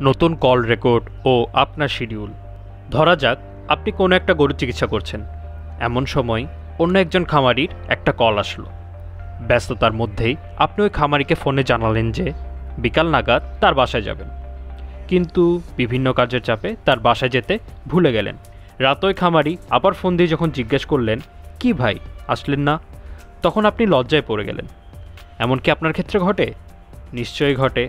নতুন call record ও আপনার schedule. ধরা যাক, আপনি কোনো একটা গরু চিকিৎসা করছেন। এমন সময় অন্য একজন খামারির একটা কল আসলো। ব্যস্ততার মধ্যেই আপনি ওই খামারিকে ফোনে জানালেন যে বিকাল নাগাদ তার বাসায় যাবেন। কিন্তু বিভিন্ন কাজের চাপে তার বাসায় যেতে ভুলে গেলেন। রাত ওই খামারি আবার ফোন দিয়ে যখন জিজ্ঞেস করলেন, কি ভাই, আসলেন না? তখন আপনি লজ্জায় পড়ে গেলেন। এমনকি আপনার ক্ষেত্রে ঘটে? নিশ্চয়ই ঘটে।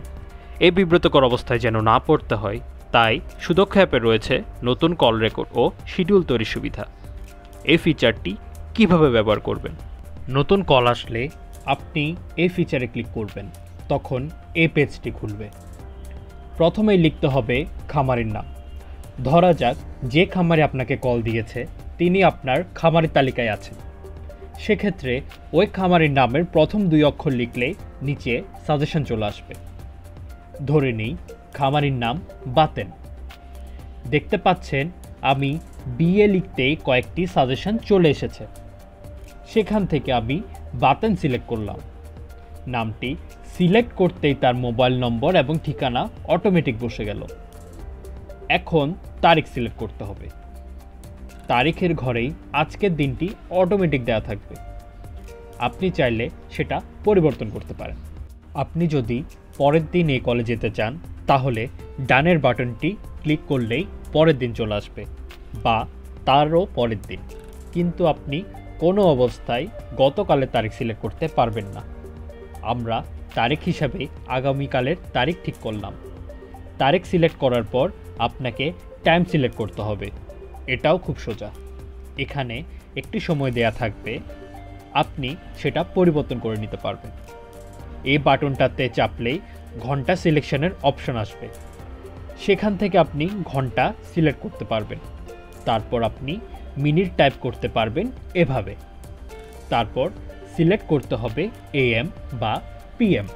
এই বিব্রতকর অবস্থায় যেন না পড়তে হয়, তাই সুদক্ষ অ্যাপে রয়েছে নতুন কল রেকর্ড ও শিডিউল তৈরির সুবিধা। এই ফিচারটি কীভাবে ব্যবহার করবেন? নতুন কল আসলে আপনি এই ফিচারে ক্লিক করবেন, তখন এই পেজটি খুলবে। প্রথমেই লিখতে হবে খামারের নাম। ধরা যাক, যে খামারে আপনাকে কল দিয়েছে, তিনি আপনার খামারের তালিকায় আছেন। সেক্ষেত্রে ওই খামারের নামের প্রথম দুই অক্ষর লিখলে নিচে সাজেশন চলে আসবে। ধরে নিই, খামারির নাম বাতেন। দেখতে পাচ্ছেন, আমি বিএ লিখতেই কয়েকটি সাজেশন চলে এসেছে। সেখান থেকে আমি বাতেন সিলেক্ট করলাম। নামটি সিলেক্ট করতেই তার মোবাইল নম্বর এবং ঠিকানা অটোমেটিক বসে গেল। এখন তারিখ সিলেক্ট করতে হবে। তারিখের ঘরেই আজকের দিনটি অটোমেটিক দেওয়া থাকবে। আপনি চাইলে সেটা পরিবর্তন করতে পারেন। আপনি যদি পরের দিন এই কলে যেতে চান, তাহলে ডানের বাটনটি ক্লিক করলেই পরের দিন চলে আসবে, বা তারও পরের দিন। কিন্তু আপনি কোনো অবস্থায় গতকালের তারিখ সিলেক্ট করতে পারবেন না। আমরা তারিখ হিসাবে আগামীকালের তারিখ ঠিক করলাম। তারিখ সিলেক্ট করার পর আপনাকে টাইম সিলেক্ট করতে হবে। এটাও খুব সোজা। এখানে একটি সময় দেয়া থাকবে, আপনি সেটা পরিবর্তন করে নিতে পারবেন। এই বাটনটাতে চাপলেই ঘণ্টা সিলেকশনের অপশন আসবে। সেখান থেকে আপনি ঘণ্টা সিলেক্ট করতে পারবেন। তারপর আপনি মিনিট টাইপ করতে পারবেন এভাবে। তারপর সিলেক্ট করতে হবে এএম বা পিএম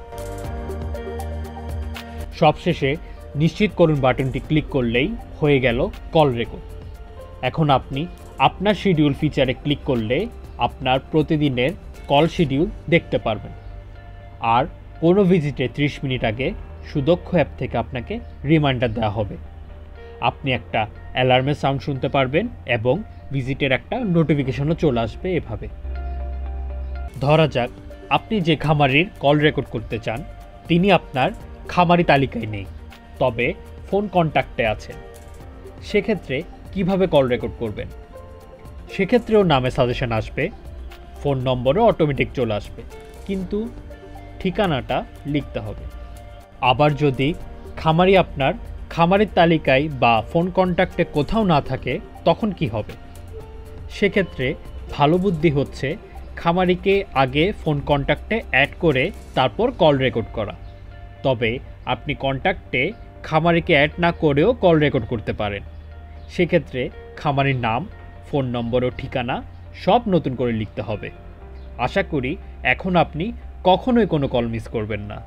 সবশেষে নিশ্চিত করুন বাটনটি ক্লিক করলেই হয়ে গেল কল রেকর্ড। এখন আপনি আপনার শিডিউল ফিচারে ক্লিক করলে আপনার প্রতিদিনের কল শিডিউল দেখতে পারবেন। আর কোনো ভিজিটে 30 মিনিট আগে সুদক্ষ অ্যাপ থেকে আপনাকে রিমাইন্ডার দেওয়া হবে। আপনি একটা অ্যালার্মের সাউন্ড শুনতে পারবেন এবং ভিজিটের একটা নোটিফিকেশনও চলে আসবে এভাবে। ধরা যাক, আপনি যে খামারির কল রেকর্ড করতে চান, তিনি আপনার খামারি তালিকায় নেই, তবে ফোন কন্ট্যাক্টে আছেন। সেক্ষেত্রে কীভাবে কল রেকর্ড করবেন? সেক্ষেত্রেও নামে সাজেশন আসবে, ফোন নম্বরও অটোমেটিক চলে আসবে। কিন্তু ঠিকানাটা লিখতে হবে। আবার যদি খামারি আপনার খামারের তালিকায় বা ফোন কন্ট্যাক্টে কোথাও না থাকে, তখন কি হবে? সেক্ষেত্রে ভালো বুদ্ধি হচ্ছে খামারিকে আগে ফোন কন্ট্যাক্টে অ্যাড করে তারপর কল রেকর্ড করা। তবে আপনি কন্ট্যাক্টে খামারিকে অ্যাড না করেও কল রেকর্ড করতে পারেন। সেক্ষেত্রে খামারির নাম, ফোন নম্বর ও ঠিকানা সব নতুন করে লিখতে হবে। আশা করি এখন আপনি কখনোই কোনো কল মিস করবেন না।